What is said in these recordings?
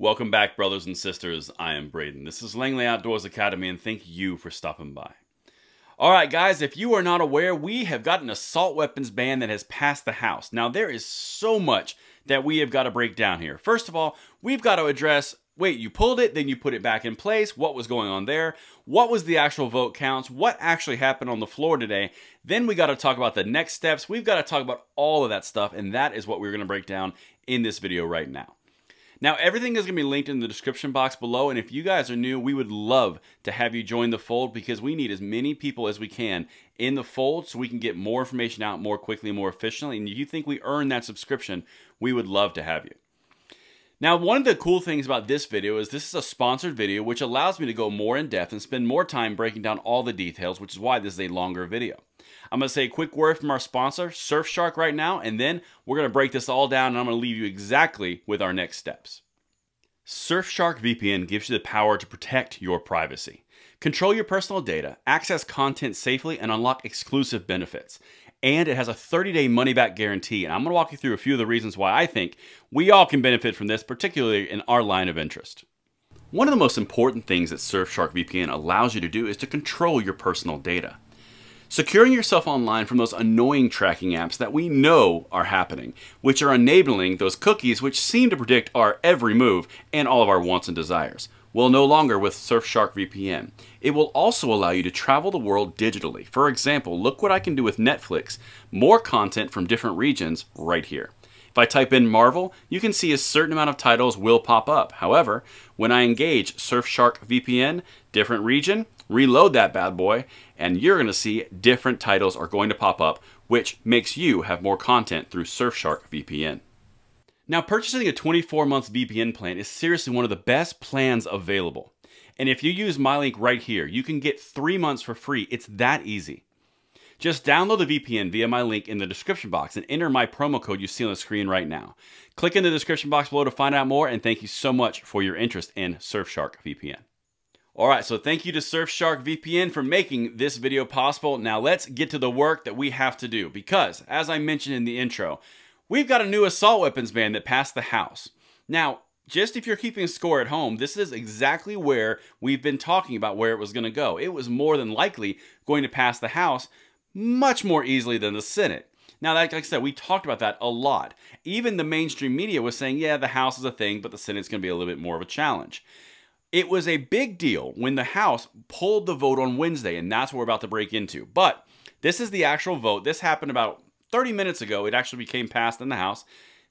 Welcome back, brothers and sisters. I am Braden. This is Langley Outdoors Academy, and thank you for stopping by. All right, guys, if you are not aware, we have got an assault weapons ban that has passed the House. Now, there is so much that we have got to break down here. First of all, we've got to address wait, you pulled it, then you put it back in place. What was going on there? What was the actual vote counts? What actually happened on the floor today? Then we got to talk about the next steps. We've got to talk about all of that stuff, and that is what we're going to break down in this video right now. Now, everything is going to be linked in the description box below, and if you guys are new, we would love to have you join the fold because we need as many people as we can in the fold so we can get more information out more quickly, and more efficiently. And if you think we earn that subscription, we would love to have you. Now, one of the cool things about this video is this is a sponsored video, which allows me to go more in depth and spend more time breaking down all the details, which is why this is a longer video. I'm going to say a quick word from our sponsor, Surfshark, right now, and then we're going to break this all down and I'm going to leave you exactly with our next steps. Surfshark VPN gives you the power to protect your privacy. Control your personal data, access content safely, and unlock exclusive benefits. And it has a 30 day money back guarantee. And I'm going to walk you through a few of the reasons why I think we all can benefit from this, particularly in our line of interest. One of the most important things that Surfshark VPN allows you to do is to control your personal data. Securing yourself online from those annoying tracking apps that we know are happening, which are enabling those cookies which seem to predict our every move and all of our wants and desires. Well, no longer with Surfshark VPN. It will also allow you to travel the world digitally. For example, look what I can do with Netflix. More content from different regions right here. If I type in Marvel, you can see a certain amount of titles will pop up. However, when I engage Surfshark VPN, different region, reload that bad boy, and you're going to see different titles are going to pop up, which makes you have more content through Surfshark VPN. Now, purchasing a 24 month VPN plan is seriously one of the best plans available. And if you use my link right here, you can get three months for free. It's that easy. Just download the VPN via my link in the description box and enter my promo code you see on the screen right now. Click in the description box below to find out more, and thank you so much for your interest in Surfshark VPN. All right, so thank you to Surfshark VPN for making this video possible. Now let's get to the work that we have to do because, as I mentioned in the intro, we've got a new assault weapons ban that passed the House. Now, just if you're keeping score at home, this is exactly where we've been talking about where it was going to go. It was more than likely going to pass the House much more easily than the Senate. Now, like I said, we talked about that a lot. Even the mainstream media was saying, yeah, the House is a thing, but the Senate's going to be a little bit more of a challenge. It was a big deal when the House pulled the vote on Wednesday, and that's what we're about to break into. But this is the actual vote. This happened about 30 minutes ago. It actually became passed in the House.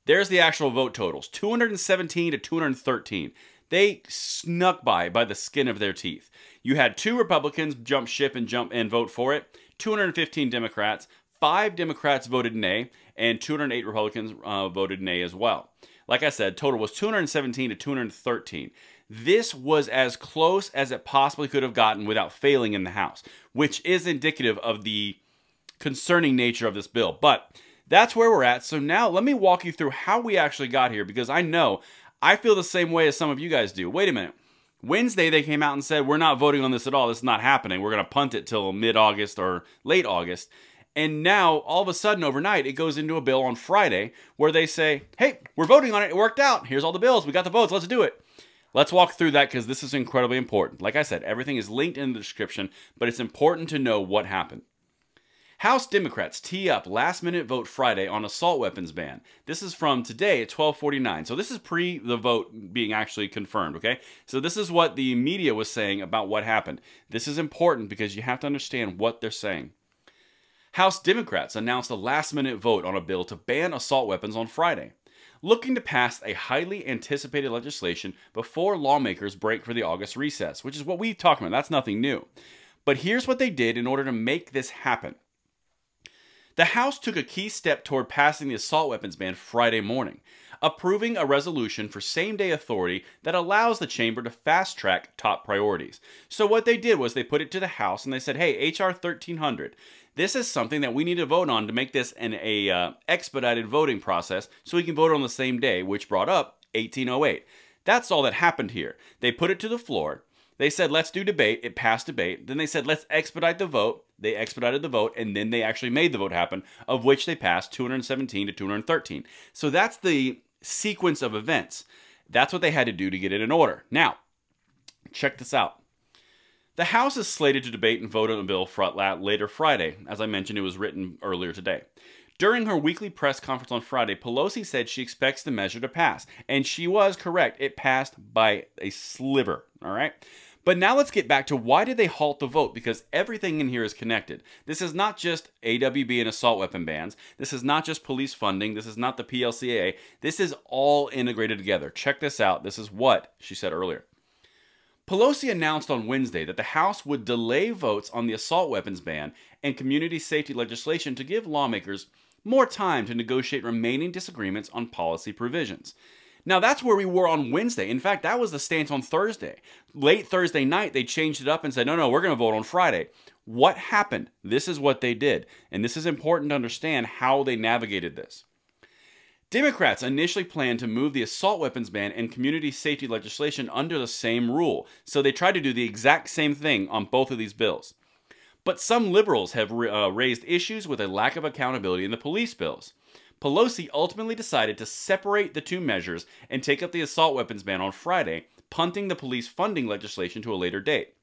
There's the actual vote totals 217 to 213. They snuck by by the skin of their teeth. You had two Republicans jump ship and jump and vote for it, 215 Democrats, five Democrats voted nay, and 208 Republicans uh, voted nay as well. Like I said, total was 217 to 213. This was as close as it possibly could have gotten without failing in the House, which is indicative of the concerning nature of this bill. But that's where we're at. So now let me walk you through how we actually got here because I know I feel the same way as some of you guys do. Wait a minute. Wednesday, they came out and said, We're not voting on this at all. This is not happening. We're going to punt it till mid August or late August. And now, all of a sudden, overnight, it goes into a bill on Friday where they say, Hey, we're voting on it. It worked out. Here's all the bills. We got the votes. Let's do it. Let's walk through that because this is incredibly important. Like I said, everything is linked in the description, but it's important to know what happened. House Democrats tee up last minute vote Friday on assault weapons ban. This is from today at 1249. So this is pre the vote being actually confirmed, okay? So this is what the media was saying about what happened. This is important because you have to understand what they're saying. House Democrats announced a last minute vote on a bill to ban assault weapons on Friday looking to pass a highly anticipated legislation before lawmakers break for the August recess, which is what we've talked about. That's nothing new. But here's what they did in order to make this happen. The House took a key step toward passing the assault weapons ban Friday morning, approving a resolution for same day authority that allows the chamber to fast track top priorities. So, what they did was they put it to the House and they said, hey, H.R. 1300, this is something that we need to vote on to make this an a, uh, expedited voting process so we can vote on the same day, which brought up 1808. That's all that happened here. They put it to the floor. They said, let's do debate. It passed debate. Then they said, let's expedite the vote. They expedited the vote, and then they actually made the vote happen, of which they passed 217 to 213. So that's the sequence of events. That's what they had to do to get it in order. Now, check this out. The House is slated to debate and vote on the bill later Friday. As I mentioned, it was written earlier today. During her weekly press conference on Friday, Pelosi said she expects the measure to pass. And she was correct. It passed by a sliver. All right. But now let's get back to why did they halt the vote? Because everything in here is connected. This is not just AWB and assault weapon bans. This is not just police funding. This is not the PLCAA. This is all integrated together. Check this out. This is what she said earlier. Pelosi announced on Wednesday that the House would delay votes on the assault weapons ban and community safety legislation to give lawmakers more time to negotiate remaining disagreements on policy provisions. Now, that's where we were on Wednesday. In fact, that was the stance on Thursday. Late Thursday night, they changed it up and said, no, no, we're going to vote on Friday. What happened? This is what they did. And this is important to understand how they navigated this. Democrats initially planned to move the assault weapons ban and community safety legislation under the same rule, so they tried to do the exact same thing on both of these bills. But some liberals have uh, raised issues with a lack of accountability in the police bills. Pelosi ultimately decided to separate the two measures and take up the assault weapons ban on Friday, punting the police funding legislation to a later date.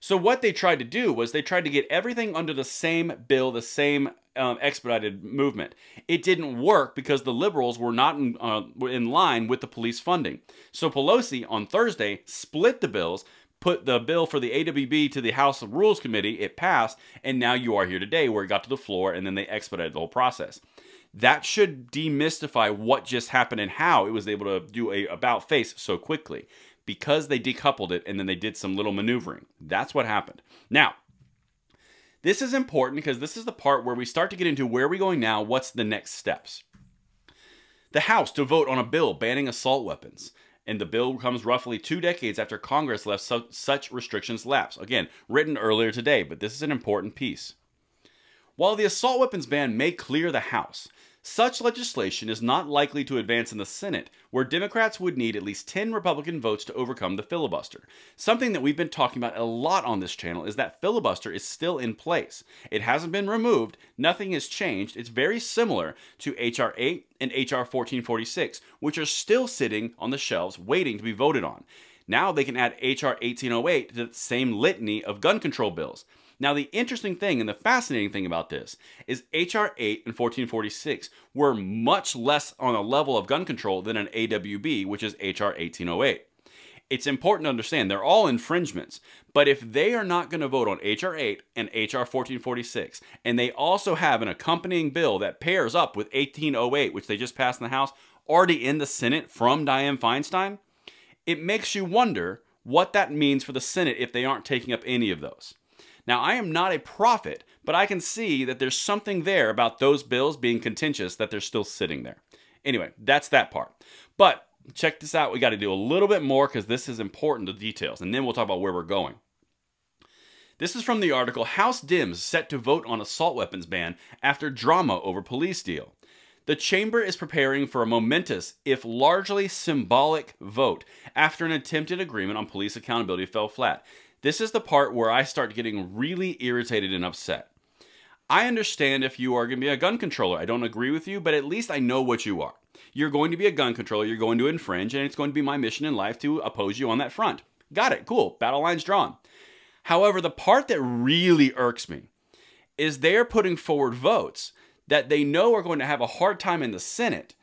So, what they tried to do was they tried to get everything under the same bill, the same um, expedited movement. It didn't work because the liberals were not in, uh, in line with the police funding. So, Pelosi on Thursday split the bills, put the bill for the AWB to the House of Rules Committee, it passed, and now you are here today where it got to the floor and then they expedited the whole process. That should demystify what just happened and how it was able to do a about face so quickly because they decoupled it and then they did some little maneuvering. That's what happened. Now, this is important because this is the part where we start to get into where are we going now, what's the next steps. The House to vote on a bill banning assault weapons and the bill comes roughly two decades after Congress left su- such restrictions lapse. Again, written earlier today, but this is an important piece. While the assault weapons ban may clear the House, such legislation is not likely to advance in the Senate, where Democrats would need at least 10 Republican votes to overcome the filibuster. Something that we've been talking about a lot on this channel is that filibuster is still in place. It hasn't been removed, nothing has changed. It's very similar to H.R. 8 and H.R. 1446, which are still sitting on the shelves waiting to be voted on. Now they can add H.R. 1808 to the same litany of gun control bills. Now, the interesting thing and the fascinating thing about this is H.R. 8 and 1446 were much less on a level of gun control than an AWB, which is H.R. 1808. It's important to understand they're all infringements, but if they are not going to vote on H.R. 8 and H.R. 1446, and they also have an accompanying bill that pairs up with 1808, which they just passed in the House, already in the Senate from Dianne Feinstein, it makes you wonder what that means for the Senate if they aren't taking up any of those. Now, I am not a prophet, but I can see that there's something there about those bills being contentious that they're still sitting there. Anyway, that's that part. But check this out. We got to do a little bit more because this is important, the details, and then we'll talk about where we're going. This is from the article House Dems set to vote on assault weapons ban after drama over police deal. The chamber is preparing for a momentous, if largely symbolic, vote after an attempted agreement on police accountability fell flat. This is the part where I start getting really irritated and upset. I understand if you are going to be a gun controller. I don't agree with you, but at least I know what you are. You're going to be a gun controller, you're going to infringe, and it's going to be my mission in life to oppose you on that front. Got it, cool, battle lines drawn. However, the part that really irks me is they're putting forward votes that they know are going to have a hard time in the Senate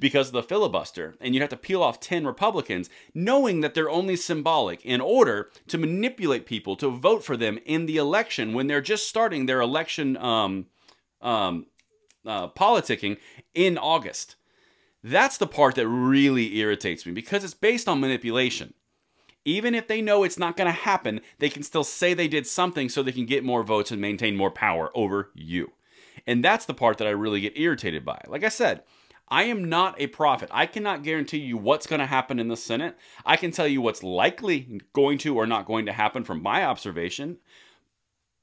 because of the filibuster, and you have to peel off 10 Republicans, knowing that they're only symbolic in order to manipulate people to vote for them in the election when they're just starting their election um, um, uh, politicking in August. That's the part that really irritates me because it's based on manipulation. Even if they know it's not going to happen, they can still say they did something so they can get more votes and maintain more power over you. And that's the part that I really get irritated by. Like I said, I am not a prophet. I cannot guarantee you what's going to happen in the Senate. I can tell you what's likely going to or not going to happen from my observation.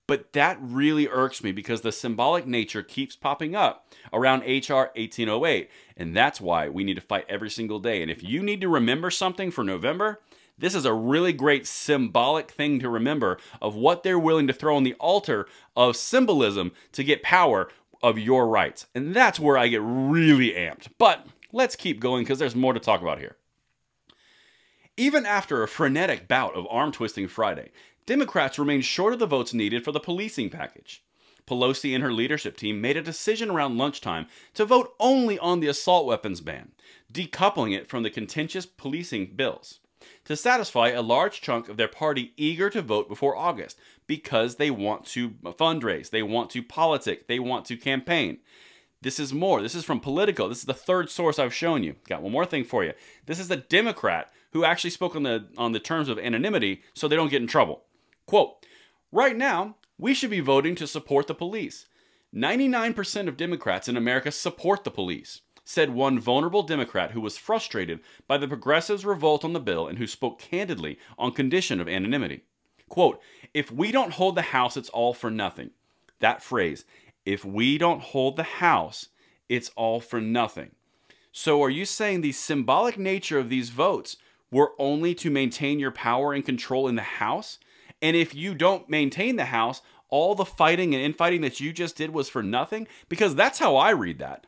But that really irks me because the symbolic nature keeps popping up around HR 1808. And that's why we need to fight every single day. And if you need to remember something for November, this is a really great symbolic thing to remember of what they're willing to throw on the altar of symbolism to get power of your rights. And that's where I get really amped. But let's keep going because there's more to talk about here. Even after a frenetic bout of arm twisting Friday, Democrats remained short of the votes needed for the policing package. Pelosi and her leadership team made a decision around lunchtime to vote only on the assault weapons ban, decoupling it from the contentious policing bills, to satisfy a large chunk of their party eager to vote before August because they want to fundraise, they want to politic, they want to campaign. This is more. This is from Politico. This is the third source I've shown you. Got one more thing for you. This is a Democrat who actually spoke on the on the terms of anonymity so they don't get in trouble. Quote, right now, we should be voting to support the police. 99% of Democrats in America support the police, said one vulnerable Democrat who was frustrated by the progressives' revolt on the bill and who spoke candidly on condition of anonymity. Quote, if we don't hold the House, it's all for nothing. That phrase, if we don't hold the House, it's all for nothing. So are you saying the symbolic nature of these votes were only to maintain your power and control in the House? And if you don't maintain the House, all the fighting and infighting that you just did was for nothing? Because that's how I read that.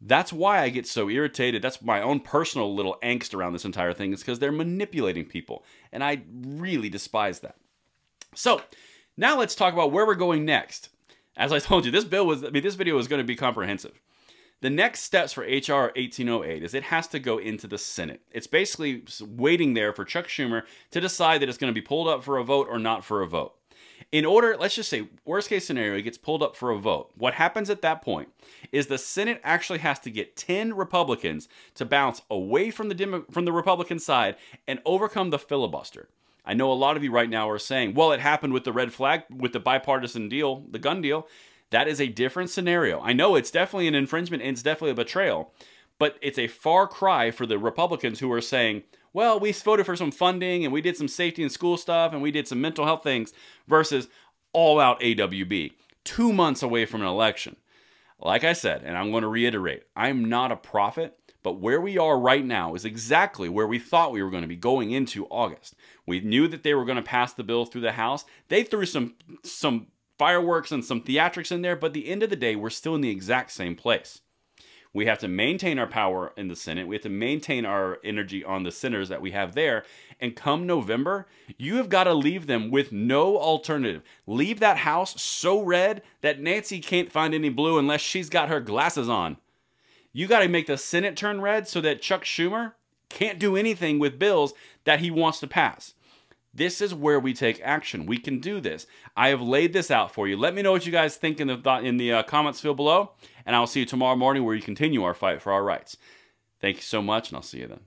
That's why I get so irritated. That's my own personal little angst around this entire thing, is because they're manipulating people. And I really despise that. So, now let's talk about where we're going next. As I told you, this bill was, I mean, this video is going to be comprehensive. The next steps for H.R. 1808 is it has to go into the Senate. It's basically waiting there for Chuck Schumer to decide that it's going to be pulled up for a vote or not for a vote. In order, let's just say, worst case scenario, it gets pulled up for a vote. What happens at that point is the Senate actually has to get 10 Republicans to bounce away from the Demo from the Republican side and overcome the filibuster. I know a lot of you right now are saying, well, it happened with the red flag, with the bipartisan deal, the gun deal. That is a different scenario. I know it's definitely an infringement and it's definitely a betrayal, but it's a far cry for the Republicans who are saying, well, we voted for some funding and we did some safety and school stuff and we did some mental health things versus all out AWB, two months away from an election. Like I said, and I'm going to reiterate, I'm not a prophet, but where we are right now is exactly where we thought we were going to be going into August. We knew that they were going to pass the bill through the House. They threw some some fireworks and some theatrics in there, but at the end of the day, we're still in the exact same place. We have to maintain our power in the Senate. We have to maintain our energy on the senators that we have there. And come November, you have got to leave them with no alternative. Leave that house so red that Nancy can't find any blue unless she's got her glasses on. You got to make the Senate turn red so that Chuck Schumer can't do anything with bills that he wants to pass. This is where we take action. We can do this. I have laid this out for you. Let me know what you guys think in the in the uh, comments field below, and I'll see you tomorrow morning where we continue our fight for our rights. Thank you so much, and I'll see you then.